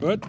Gut.